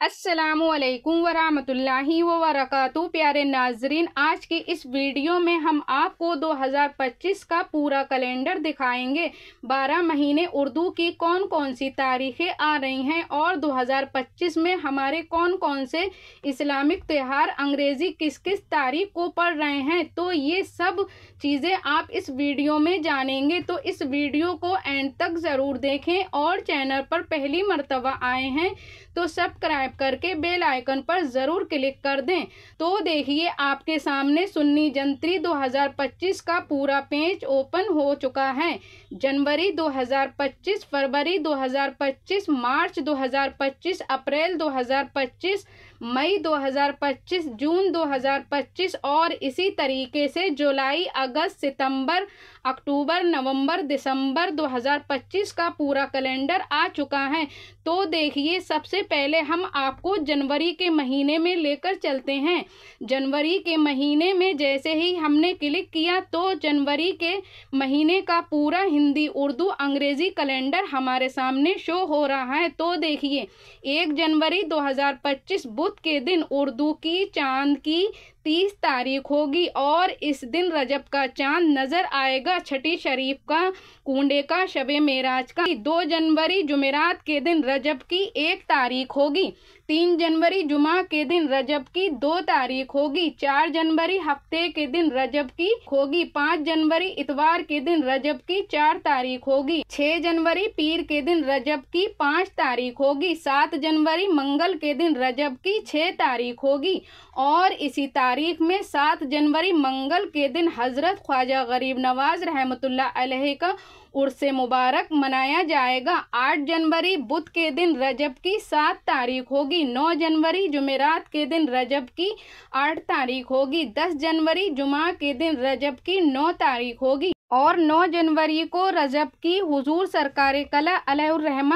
असलकम वरहमतुल्लाहि वबरकatuh प्यारे नाजरीन। आज की इस वीडियो में हम आपको 2025 का पूरा कैलेंडर दिखाएँगे। 12 महीने उर्दू की कौन कौन सी तारीखें आ रही हैं और 2025 में हमारे कौन कौन से इस्लामिक त्यौहार अंग्रेज़ी किस किस तारीख को पढ़ रहे हैं तो ये सब चीज़ें आप इस वीडियो में जानेंगे। तो इस वीडियो को एंड तक ज़रूर देखें और चैनल पर पहली मरतबा आए हैं तो सब्सक्राइब करके बेल आइकन पर ज़रूर क्लिक कर दें। तो देखिए, आपके सामने सुन्नी जंत्री 2025 का पूरा पेज ओपन हो चुका है। जनवरी 2025 फरवरी 2025 मार्च 2025 अप्रैल 2025 मई 2025 जून 2025 और इसी तरीके से जुलाई, अगस्त, सितंबर, अक्टूबर, नवंबर, दिसंबर 2025 का पूरा कैलेंडर आ चुका है। तो देखिए, सबसे पहले हम आपको जनवरी के महीने में लेकर चलते हैं। जनवरी के महीने में जैसे ही हमने क्लिक किया तो जनवरी के महीने का पूरा हिंदी, उर्दू, अंग्रेज़ी कैलेंडर हमारे सामने शो हो रहा है। तो देखिए, एक जनवरी 2025 बुध के दिन उर्दू की चाँद की तीस तारीख होगी और इस दिन रजब का चाँद नज़र आएगा। छठी शरीफ का कुंडे का शबे मेराज का दो जनवरी जुमेरात के दिन रजब की एक तारीख होगी। तीन जनवरी जुमा के दिन रजब की दो तारीख होगी, चार जनवरी हफ़्ते के दिन रजब की होगी, पाँच जनवरी इतवार के दिन रजब की चार तारीख होगी, छह जनवरी पीर के दिन रजब की पाँच तारीख होगी, सात जनवरी मंगल के दिन रजब की छह तारीख होगी। और इसी तारीख में सात जनवरी मंगल के दिन हज़रत ख्वाजा गरीब नवाज़ रहमत का उर्स मुबारक मनाया जाएगा। आठ जनवरी बुध के दिन रजब की सात तारीख होगी। नौ जनवरी जुमेरात के दिन रजब की आठ तारीख होगी। दस जनवरी जुमा के दिन रजब की नौ तारीख होगी। और 9 जनवरी को रजब की हुजूर सरकार कला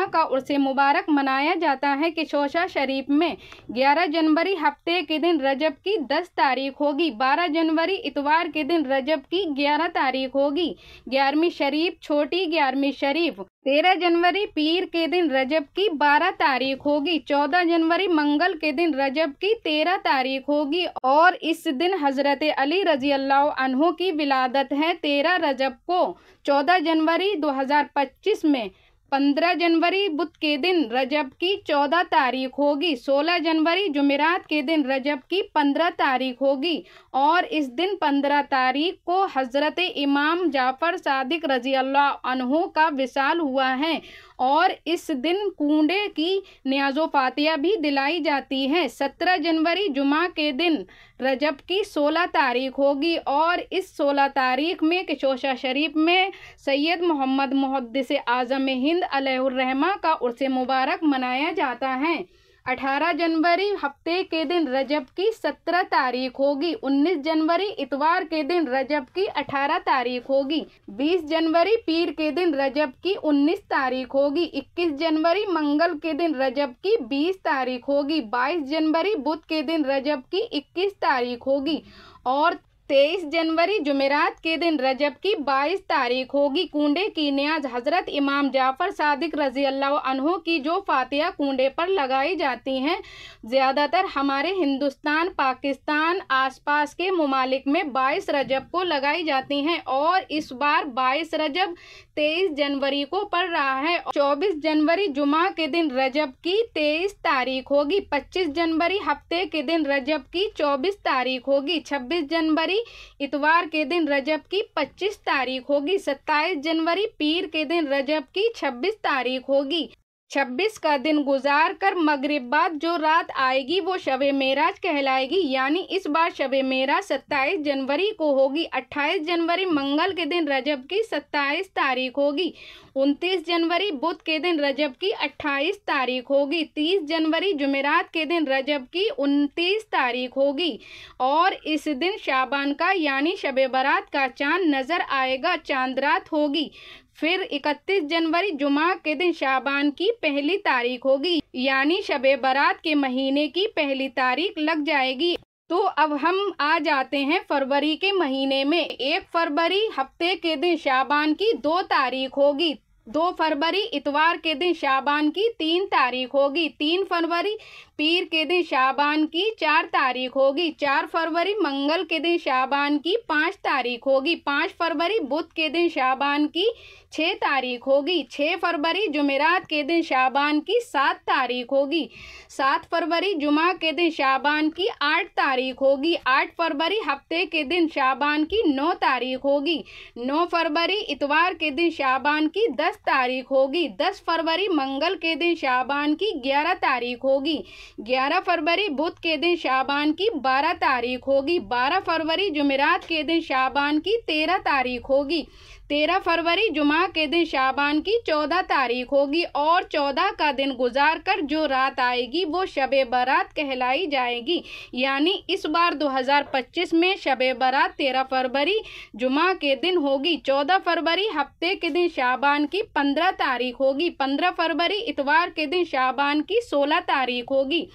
का उर्स मुबारक मनाया जाता है कि शोशा शरीफ में। 11 जनवरी हफ़्ते के दिन रजब की 10 तारीख होगी। 12 जनवरी इतवार के दिन रजब की 11 तारीख होगी। ग्यारहवीं शरीफ, छोटी ग्यारहवीं शरीफ। तेरह जनवरी पीर के दिन रजब की बारह तारीख होगी। चौदह जनवरी मंगल के दिन रजब की तेरह तारीख होगी। और इस दिन हज़रत अली रज़ी अल्लाह की विलादत है तेरह रजब को। चौदह जनवरी 2025 में पंद्रह जनवरी बुध के दिन रजब की चौदह तारीख होगी, सोलह जनवरी जुमेरात के दिन रजब की पंद्रह तारीख होगी और इस दिन पंद्रह तारीख को हज़रत इमाम जाफ़र सादिक रज़ी अल्लाह का विशाल हुआ है और इस दिन कूडे की न्याजो फातिया भी दिलाई जाती है। सत्रह जनवरी जुमा के दिन रजब की सोलह तारीख होगी और इस सोलह तारीख में किशोशा शरीफ में सैयद मोहम्मद मुहदस आज़म हिंद अलहमा का उर्स मुबारक मनाया जाता है। अठारह जनवरी हफ़्ते के दिन रजब की सत्रह तारीख होगी। उन्नीस जनवरी इतवार के दिन रजब की अठारह तारीख होगी। बीस जनवरी पीर के दिन रजब की उन्नीस तारीख होगी। इक्कीस जनवरी मंगल के दिन रजब की बीस तारीख होगी। बाईस जनवरी बुध के दिन रजब की इक्कीस तारीख होगी। और तेईस जनवरी जुमेरात के दिन रजब की बाईस तारीख होगी। कुंडे की न्याज हज़रत इमाम जाफ़र सादिक रज़ी अल्लाह की जो फातिया कुंडे पर लगाई जाती हैं, ज़्यादातर हमारे हिंदुस्तान, पाकिस्तान आसपास के ममालिक में बाईस रजब को लगाई जाती हैं और इस बार बाईस रजब तेईस जनवरी को पड़ रहा है। चौबीस जनवरी जुमा के दिन रजब की तेईस तारीख होगी। पच्चीस जनवरी हफ़्ते के दिन रजब की चौबीस तारीख होगी। छब्बीस जनवरी इतवार के दिन रजब की 25 तारीख होगी 27 जनवरी पीर के दिन रजब की 26 तारीख होगी। छब्बीस का दिन गुजार कर मगरिब बाद जो रात आएगी, वो शब मेराज कहलाएगी। यानी इस बार शब मेराज सत्ताईस जनवरी को होगी। अट्ठाईस जनवरी मंगल के दिन रजब की सत्ताईस तारीख होगी। उनतीस जनवरी बुध के दिन रजब की अट्ठाईस तारीख होगी। तीस जनवरी जुमेरात के दिन रजब की उनतीस तारीख होगी। और इस दिन शाबान का, यानी शब बारात का चाँद नज़र आएगा, चाँद रात होगी। फिर 31 जनवरी जुमा के दिन शाबान की पहली तारीख होगी, यानी शब बारात के महीने की पहली तारीख लग जाएगी। तो अब हम आ जाते हैं फरवरी के महीने में। एक फरवरी हफ़्ते के दिन शाबान की दो तारीख होगी। दो फरवरी इतवार के दिन शाबान की तीन तारीख होगी। तीन फरवरी पीर के दिन शाबान की चार तारीख होगी। चार फरवरी मंगल के दिन शाबान की पाँच तारीख होगी। पाँच फरवरी बुध के दिन शाबान की छः तारीख होगी। छः फरवरी जुमेरात के दिन शाबान की सात तारीख होगी। सात फरवरी जुमा के दिन शाबान की आठ तारीख होगी। आठ फरवरी हफ़्ते के दिन शाबान की नौ तारीख होगी। नौ फरवरी इतवार के दिन शाबान की दस तारीख होगी। दस फरवरी मंगल के दिन शाबान की ग्यारह तारीख होगी। ग्यारह फरवरी बुध के दिन शाबान की बारह तारीख होगी। बारह फरवरी जुमेरात के दिन शाबान की तेरह तारीख होगी। तेरह फरवरी, जुमा के दिन शाबान की चौदह तारीख होगी और चौदह का दिन गुजार कर जो रात आएगी, वो शब बारात कहलाई जाएगी। यानी इस बार 2025 में शब बारात तेरह फरवरी, जुमा के दिन होगी। चौदह फरवरी, हफ़्ते के दिन शाबान की पंद्रह तारीख होगी। पंद्रह फरवरी, इतवार के दिन शाबान की सोलह तारीख होगी।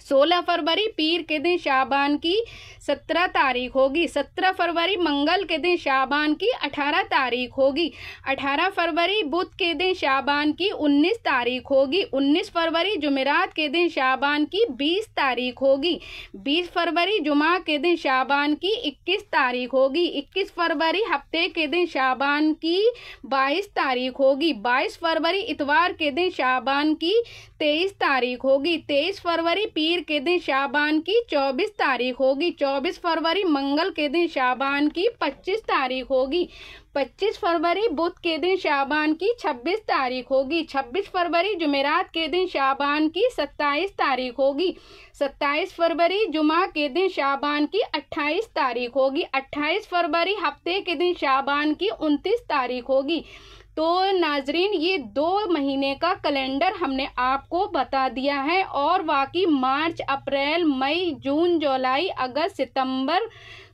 सोलह फरवरी, पीर के दिन शाबान की सत्रह तारीख होगी। सत्रह फरवरी, मंगल के दिन शाबान की अठारह तारीख होगी। अठारह फरवरी, बुध के दिन शाबान की उन्नीस तारीख होगी। उन्नीस फरवरी, जुमेरात के दिन शाबान की बीस तारीख होगी। बीस फरवरी, जुमा के दिन शाबान की इक्कीस तारीख होगी। इक्कीस फरवरी, हफ़्ते के दिन शाबान की बाईस तारीख होगी। बाईस फरवरी, इतवार के दिन शाबान की तेईस तारीख होगी। तेईस फरवरी के दिन शाबान की चौबीस तारीख होगी। चौबीस फरवरी मंगल के दिन शाबान की पच्चीस तारीख होगी। पच्चीस फरवरी बुध के दिन शाबान की छब्बीस तारीख होगी। छब्बीस फरवरी जुमेरात के दिन शाबान की सत्ताईस तारीख होगी। सत्ताईस फरवरी जुमा के दिन शाबान की अट्ठाईस तारीख होगी। अट्ठाईस फरवरी हफ़्ते के दिन शाबान की उनतीस तारीख होगी। तो नाजरीन, ये दो महीने का कैलेंडर हमने आपको बता दिया है और बाकी मार्च, अप्रैल, मई, जून, जुलाई, अगस्त, सितंबर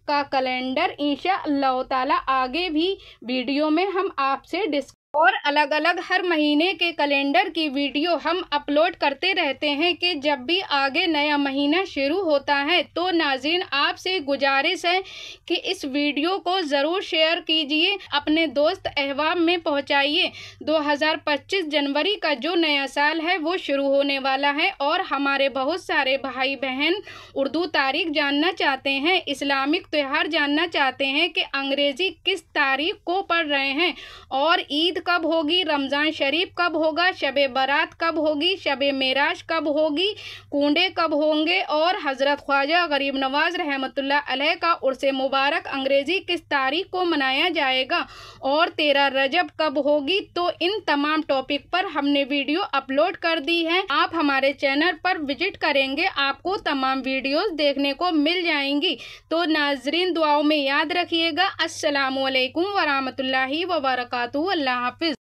का कैलेंडर अल्लाह ताला आगे भी वीडियो में हम आपसे डिस्क और अलग अलग हर महीने के कैलेंडर की वीडियो हम अपलोड करते रहते हैं कि जब भी आगे नया महीना शुरू होता है तो नाजिन आपसे गुजारिश है कि इस वीडियो को ज़रूर शेयर कीजिए, अपने दोस्त अहबाब में पहुंचाइए। 2025 जनवरी का जो नया साल है, वो शुरू होने वाला है और हमारे बहुत सारे भाई बहन उर्दू तारीख जानना चाहते हैं, इस्लामिक त्यौहार जानना चाहते हैं कि अंग्रेज़ी किस तारीख को पढ़ रहे हैं और ईद कब होगी रमज़ान शरीफ कब होगा? शब बारात कब होगी? शब मेराज कब होगी? कूडे कब होंगे? और हज़रत ख्वाजा गरीब नवाज़ रहमतुल्लाह अलैह का उर्स मुबारक अंग्रेज़ी किस तारीख को मनाया जाएगा? और तेरह रजब कब होगी? तो इन तमाम टॉपिक पर हमने वीडियो अपलोड कर दी है। आप हमारे चैनल पर विज़िट करेंगे, आपको तमाम वीडियोस देखने को मिल जाएँगी। तो नाजरीन, दुआओं में याद रखिएगा। असलकम वरहमल वर्का अल्लाह হাফিজ